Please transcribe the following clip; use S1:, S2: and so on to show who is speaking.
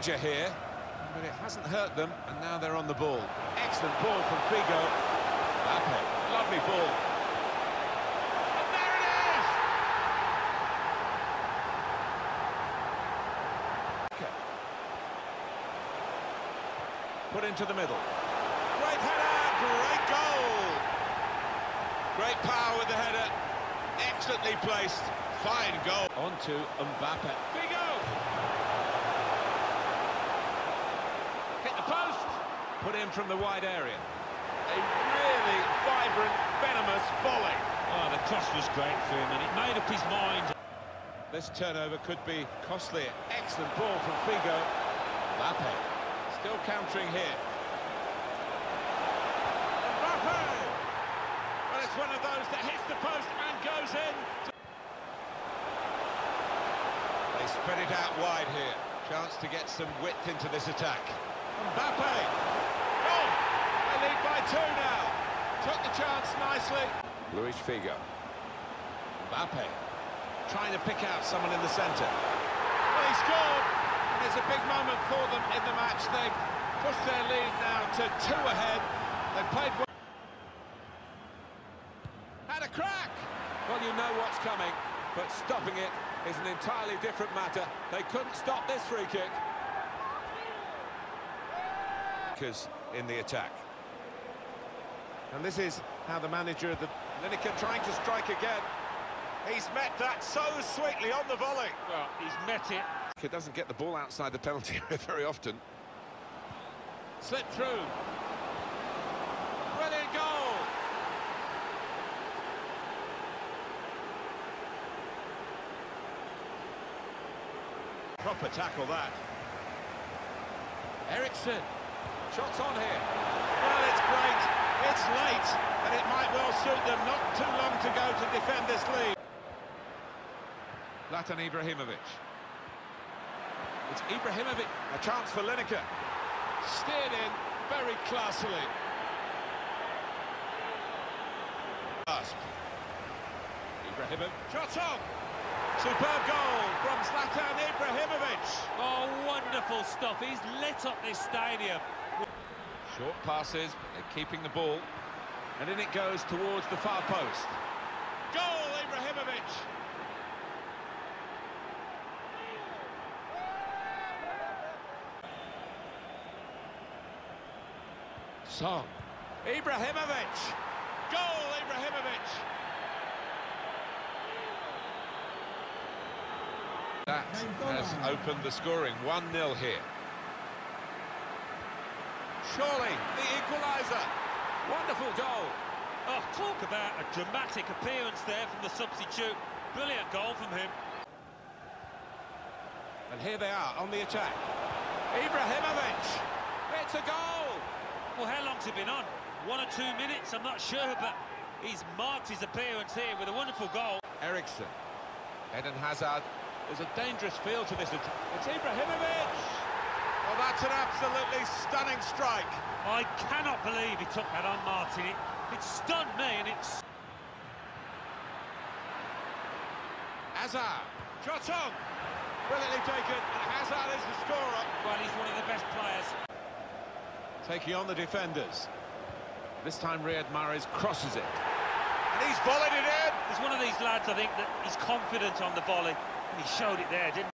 S1: danger here, but it hasn't hurt them, and now they're on the ball. Excellent ball from Figo. Lovely ball. And there it is! Put into the middle. Great header, great goal! Great power with the header, excellently placed, fine goal. On to Mbappe. Figo! Hit the post! Put in from the wide area. A really vibrant, venomous volley.
S2: Oh, the cross was great for him, and it made up his mind.
S1: This turnover could be costly. Excellent ball from Figo. Mbappe still countering here. Mbappe! Well, it's one of those that hits the post and goes in. They spread it out wide here. Chance to get some width into this attack. Mbappe! Oh! They lead by two now. Took the chance nicely. Luis Figo. Mbappe trying to pick out someone in the centre. Well, he scored, and it's a big moment for them in the match. They've pushed their lead now to two ahead. They've played well. Had a crack! Well, you know what's coming, but stopping it is an entirely different matter. They couldn't stop this free kick. Because in the attack. And this is how the manager of the Lineker trying to strike again. He's met that so sweetly on the volley.
S2: Well, he's met it.
S1: He doesn't get the ball outside the penalty area very often. Slip through. Brilliant goal. Proper tackle that. Eriksen. Shots on here. Well, it's great. It's late, and it might well suit them. Not too long to go to defend this lead. Zlatan Ibrahimovic. It's Ibrahimovic. A chance for Lineker. Steered in very classily. Grasp. Ibrahimovic. Shot on. Superb goal from Zlatan Ibrahimovic.
S2: Oh, wonderful stuff. He's lit up this stadium.
S1: Short passes, but they're keeping the ball. And in it goes towards the far post. Goal, Ibrahimovic. Song. Ibrahimovic. Goal, Ibrahimovic. That has opened the scoring. 1-0 here. Surely, the equaliser. Wonderful goal.
S2: Oh, talk about a dramatic appearance there from the substitute. Brilliant goal from him.
S1: And here they are on the attack. Ibrahimovic. It's a goal.
S2: Well, how long's he been on? One or two minutes, I'm not sure, but he's marked his appearance here with a wonderful goal.
S1: Eriksen. Eden Hazard. There's a dangerous feel to this. It's Ibrahimovic. Well, that's an absolutely stunning strike.
S2: I cannot believe he took that on, Martin. It, it stunned me, and it's...
S1: Hazard. Shot on. Brilliantly taken. And Hazard is the scorer.
S2: Well, he's one of the best players.
S1: Taking on the defenders. This time Riyad Mahrez crosses it. And he's volleyed it in.
S2: He's one of these lads, I think, that he's confident on the volley. And he showed it there, didn't he?